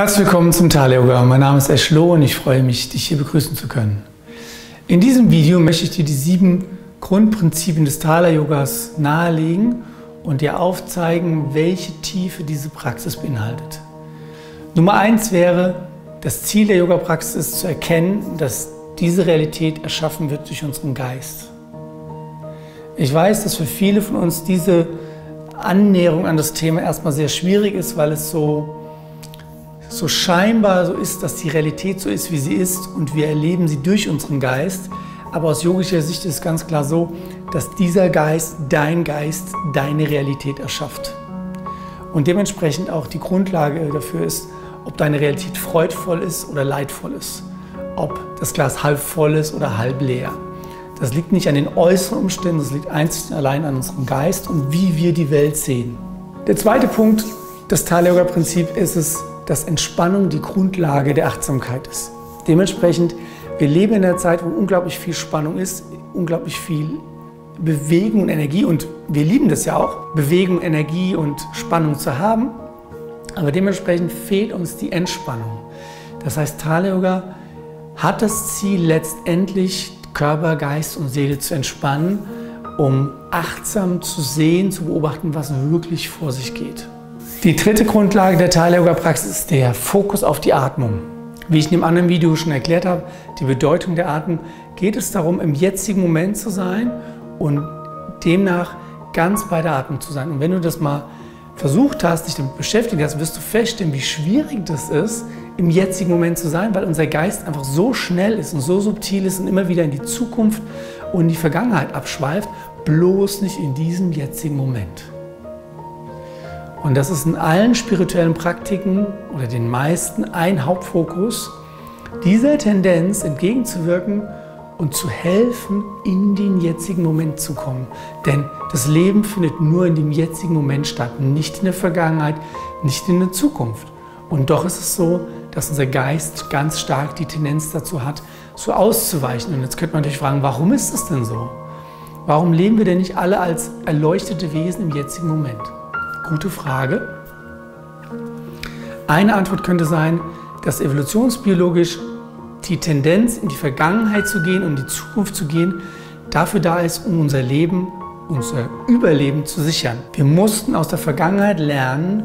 Herzlich willkommen zum Thaler Yoga. Mein Name ist Eschlo und ich freue mich, dich hier begrüßen zu können. In diesem Video möchte ich dir die sieben Grundprinzipien des Thaler Yogas nahelegen und dir aufzeigen, welche Tiefe diese Praxis beinhaltet. Nummer eins wäre, das Ziel der Yoga-Praxis ist zu erkennen, dass diese Realität erschaffen wird durch unseren Geist. Ich weiß, dass für viele von uns diese Annäherung an das Thema erstmal sehr schwierig ist, weil es so so scheinbar so ist, dass die Realität so ist, wie sie ist und wir erleben sie durch unseren Geist. Aber aus yogischer Sicht ist es ganz klar so, dass dieser Geist, dein Geist, deine Realität erschafft. Und dementsprechend auch die Grundlage dafür ist, ob deine Realität freudvoll ist oder leidvoll ist. Ob das Glas halb voll ist oder halb leer. Das liegt nicht an den äußeren Umständen, das liegt einzig und allein an unserem Geist und wie wir die Welt sehen. Der zweite Punkt, das Thaler-Yoga-Prinzip, ist es, dass Entspannung die Grundlage der Achtsamkeit ist. Dementsprechend, wir leben in einer Zeit, wo unglaublich viel Spannung ist, unglaublich viel Bewegung und Energie und wir lieben das ja auch, Bewegung, Energie und Spannung zu haben. Aber dementsprechend fehlt uns die Entspannung. Das heißt, Thala Yoga hat das Ziel, letztendlich Körper, Geist und Seele zu entspannen, um achtsam zu sehen, zu beobachten, was wirklich vor sich geht. Die dritte Grundlage der Teil-Yoga-Praxis ist der Fokus auf die Atmung. Wie ich in dem anderen Video schon erklärt habe, die Bedeutung der Atmung, geht es darum, im jetzigen Moment zu sein und demnach ganz bei der Atmung zu sein. Und wenn du das mal versucht hast, dich damit beschäftigt hast, wirst du feststellen, wie schwierig das ist, im jetzigen Moment zu sein, weil unser Geist einfach so schnell ist und so subtil ist und immer wieder in die Zukunft und in die Vergangenheit abschweift, bloß nicht in diesem jetzigen Moment. Und das ist in allen spirituellen Praktiken oder den meisten ein Hauptfokus, dieser Tendenz entgegenzuwirken und zu helfen, in den jetzigen Moment zu kommen. Denn das Leben findet nur in dem jetzigen Moment statt, nicht in der Vergangenheit, nicht in der Zukunft. Und doch ist es so, dass unser Geist ganz stark die Tendenz dazu hat, so auszuweichen. Und jetzt könnte man natürlich fragen, warum ist es denn so? Warum leben wir denn nicht alle als erleuchtete Wesen im jetzigen Moment? Gute Frage. Eine Antwort könnte sein, dass evolutionsbiologisch die Tendenz, in die Vergangenheit zu gehen und in die Zukunft zu gehen, dafür da ist, um unser Leben, unser Überleben zu sichern. Wir mussten aus der Vergangenheit lernen,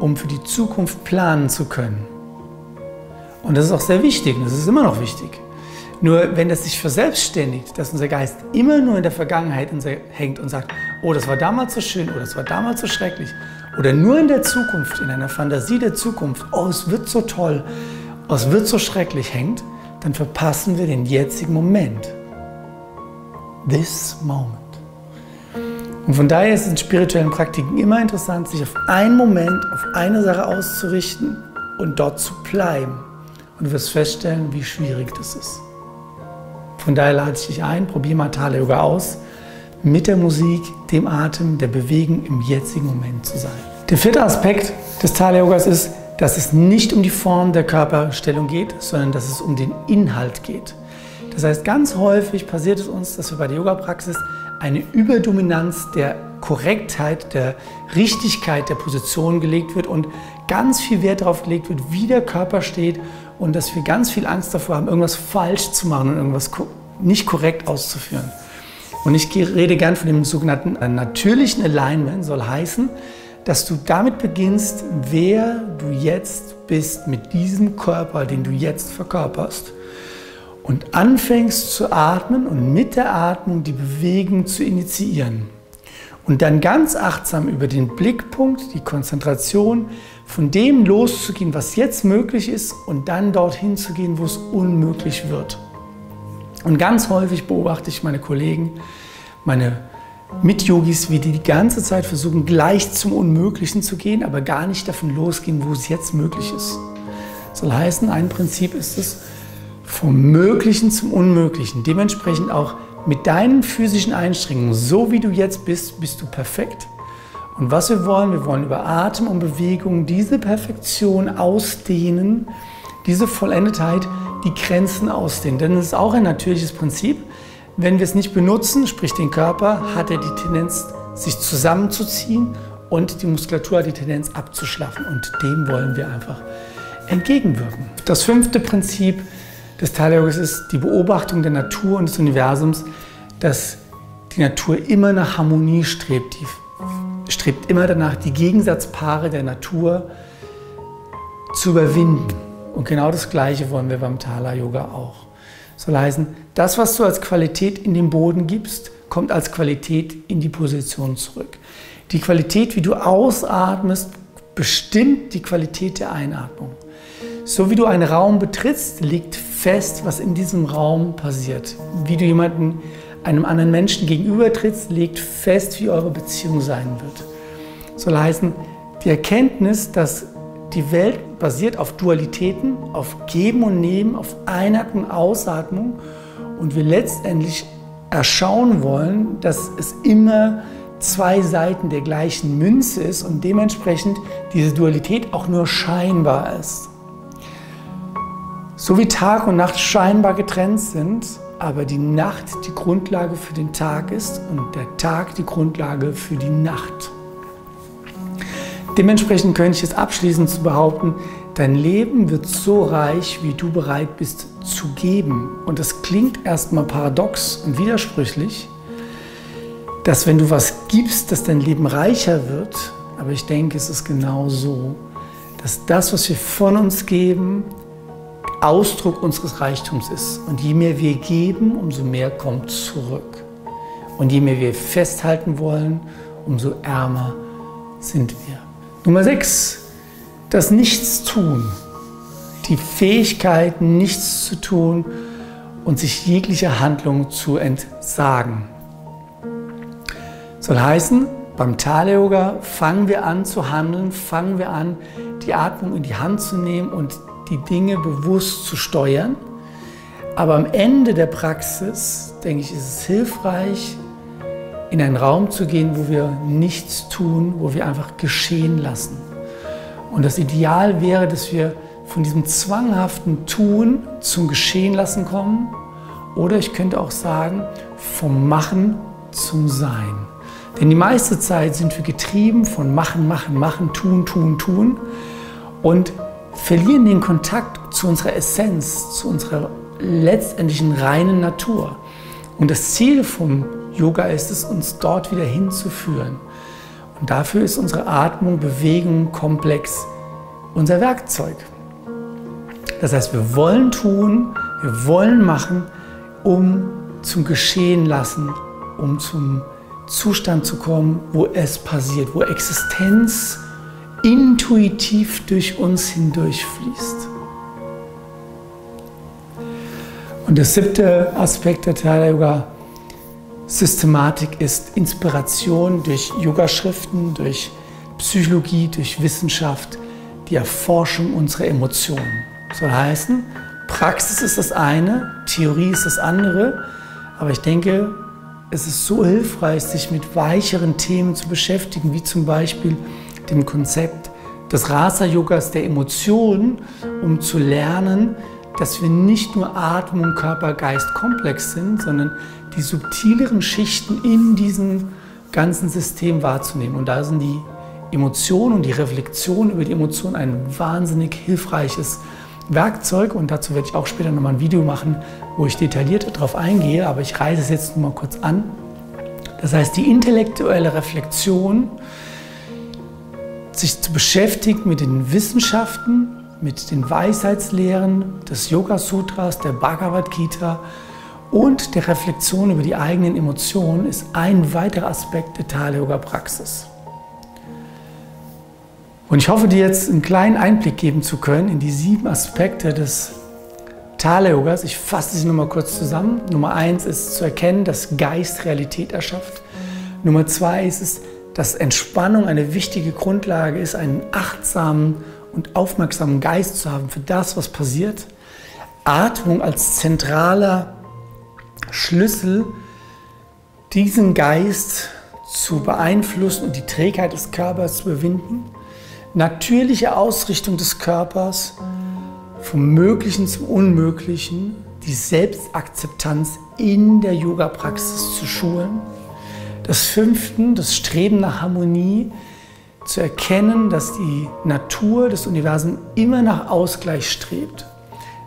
um für die Zukunft planen zu können. Und das ist auch sehr wichtig, das ist immer noch wichtig. Nur wenn das sich verselbstständigt, dass unser Geist immer nur in der Vergangenheit hängt und sagt, oh, das war damals so schön, oh, das war damals so schrecklich, oder nur in der Zukunft, in einer Fantasie der Zukunft, oh, es wird so toll, oh, es wird so schrecklich hängt, dann verpassen wir den jetzigen Moment. This moment. Und von daher ist es in spirituellen Praktiken immer interessant, sich auf einen Moment, auf eine Sache auszurichten und dort zu bleiben. Und du wirst feststellen, wie schwierig das ist. Von daher lade ich dich ein, probier mal Thala Yoga aus, mit der Musik, dem Atem, der Bewegung im jetzigen Moment zu sein. Der vierte Aspekt des Thala Yogas ist, dass es nicht um die Form der Körperstellung geht, sondern dass es um den Inhalt geht. Das heißt, ganz häufig passiert es uns, dass wir bei der Yoga-Praxis eine Überdominanz der Korrektheit, der Richtigkeit der Position gelegt wird und ganz viel Wert darauf gelegt wird, wie der Körper steht und dass wir ganz viel Angst davor haben, irgendwas falsch zu machen und irgendwas nicht korrekt auszuführen. Und ich rede gern von dem sogenannten äh, natürlichen Alignment, soll heißen, dass du damit beginnst, wer du jetzt bist mit diesem Körper, den du jetzt verkörperst und anfängst zu atmen und mit der Atmung die Bewegung zu initiieren. Und dann ganz achtsam über den Blickpunkt, die Konzentration, von dem loszugehen, was jetzt möglich ist und dann dorthin zu gehen, wo es unmöglich wird. Und ganz häufig beobachte ich meine Kollegen, meine Mit-Yogis, wie die die ganze Zeit versuchen, gleich zum Unmöglichen zu gehen, aber gar nicht davon losgehen, wo es jetzt möglich ist. Das soll heißen, ein Prinzip ist es, vom Möglichen zum Unmöglichen. Dementsprechend auch mit deinen physischen Einstrengungen, so wie du jetzt bist, bist du perfekt. Und was wir wollen, wir wollen über Atem und Bewegung diese Perfektion ausdehnen, diese Vollendetheit, die Grenzen ausdehnen. Denn es ist auch ein natürliches Prinzip. Wenn wir es nicht benutzen, sprich den Körper, hat er die Tendenz, sich zusammenzuziehen und die Muskulatur hat die Tendenz abzuschlaffen. Und dem wollen wir einfach entgegenwirken. Das fünfte Prinzip des Thala Yogas ist die Beobachtung der Natur und des Universums, dass die Natur immer nach Harmonie strebt. Die strebt immer danach, die Gegensatzpaare der Natur zu überwinden. Und genau das Gleiche wollen wir beim Thala Yoga auch. Soll heißen, das, was du als Qualität in den Boden gibst, kommt als Qualität in die Position zurück. Die Qualität, wie du ausatmest, bestimmt die Qualität der Einatmung. So wie du einen Raum betrittst, liegt fest, was in diesem Raum passiert. Wie du jemanden, einem anderen Menschen gegenüber trittst, legt fest, wie eure Beziehung sein wird. Soll heißen, die Erkenntnis, dass die Welt basiert auf Dualitäten, auf Geben und Nehmen, auf Einatmung, Ausatmung und wir letztendlich erschauen wollen, dass es immer zwei Seiten der gleichen Münze ist und dementsprechend diese Dualität auch nur scheinbar ist. So wie Tag und Nacht scheinbar getrennt sind, aber die Nacht die Grundlage für den Tag ist und der Tag die Grundlage für die Nacht. Dementsprechend könnte ich es abschließend zu behaupten, dein Leben wird so reich, wie du bereit bist zu geben. Und das klingt erstmal paradox und widersprüchlich, dass wenn du was gibst, dass dein Leben reicher wird. Aber ich denke, es ist genau so, dass das, was wir von uns geben, Ausdruck unseres Reichtums ist. Und je mehr wir geben, umso mehr kommt zurück. Und je mehr wir festhalten wollen, umso ärmer sind wir. Nummer 6, das Nichtstun. Die Fähigkeit, nichts zu tun und sich jeglicher Handlung zu entsagen. Soll heißen, beim Thala-Yoga fangen wir an zu handeln, fangen wir an, die Atmung in die Hand zu nehmen und die Dinge bewusst zu steuern. Aber am Ende der Praxis, denke ich, ist es hilfreich, in einen Raum zu gehen, wo wir nichts tun, wo wir einfach geschehen lassen. Und das Ideal wäre, dass wir von diesem zwanghaften Tun zum Geschehen lassen kommen. Oder ich könnte auch sagen, vom Machen zum Sein. Denn die meiste Zeit sind wir getrieben von Machen, Machen, Machen, Tun, Tun, Tun und verlieren den Kontakt zu unserer Essenz, zu unserer letztendlichen reinen Natur. Und das Ziel vom Yoga ist es, uns dort wieder hinzuführen. Und dafür ist unsere Atmung, Bewegung, Komplex unser Werkzeug. Das heißt, wir wollen tun, wir wollen machen, um zum Geschehen lassen, um zum Zustand zu kommen, wo es passiert, wo Existenz intuitiv durch uns hindurchfließt. Und der siebte Aspekt der Thala Yoga Systematik ist Inspiration durch Yogaschriften, durch Psychologie, durch Wissenschaft, die Erforschung unserer Emotionen. Soll heißen, Praxis ist das eine, Theorie ist das andere, aber ich denke, es ist so hilfreich, sich mit weicheren Themen zu beschäftigen, wie zum Beispiel dem Konzept des Rasa-Yogas der Emotionen, um zu lernen, dass wir nicht nur Atmung, Körper, Geist komplex sind, sondern die subtileren Schichten in diesem ganzen System wahrzunehmen. Und da sind die Emotionen und die Reflexion über die Emotionen ein wahnsinnig hilfreiches Werkzeug. Und dazu werde ich auch später nochmal ein Video machen, wo ich detailliert darauf eingehe. Aber ich reiße es jetzt nur mal kurz an. Das heißt, die intellektuelle Reflexion, sich zu beschäftigen mit den Wissenschaften, mit den Weisheitslehren des Yoga Sutras, der Bhagavad Gita und der Reflexion über die eigenen Emotionen ist ein weiterer Aspekt der Thala Yoga Praxis. Und ich hoffe, dir jetzt einen kleinen Einblick geben zu können in die sieben Aspekte des Thala Yogas. Ich fasse sie nochmal kurz zusammen. Nummer eins ist zu erkennen, dass Geist Realität erschafft. Nummer zwei ist es, dass Entspannung eine wichtige Grundlage ist, einen achtsamen und aufmerksamen Geist zu haben für das, was passiert. Atmung als zentraler Schlüssel, diesen Geist zu beeinflussen und die Trägheit des Körpers zu überwinden. Natürliche Ausrichtung des Körpers vom Möglichen zum Unmöglichen, die Selbstakzeptanz in der Yoga-Praxis zu schulen. Das fünfte, das Streben nach Harmonie, zu erkennen, dass die Natur des Universums immer nach Ausgleich strebt.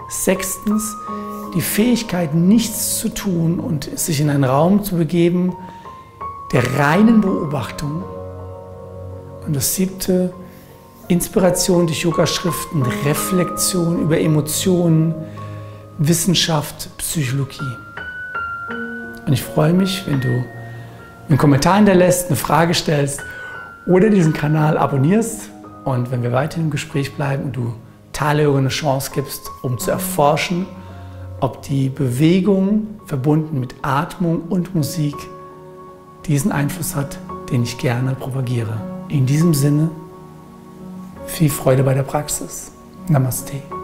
Sechstens, die Fähigkeit, nichts zu tun und sich in einen Raum zu begeben der reinen Beobachtung. Und das siebte, Inspiration durch Yoga-Schriften, Reflexion über Emotionen, Wissenschaft, Psychologie. Und ich freue mich, wenn du einen Kommentar hinterlässt, eine Frage stellst oder diesen Kanal abonnierst. Und wenn wir weiter im Gespräch bleiben und du Tale eine Chance gibst, um zu erforschen, ob die Bewegung verbunden mit Atmung und Musik diesen Einfluss hat, den ich gerne propagiere. In diesem Sinne, viel Freude bei der Praxis. Namaste.